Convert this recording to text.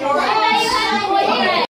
All right.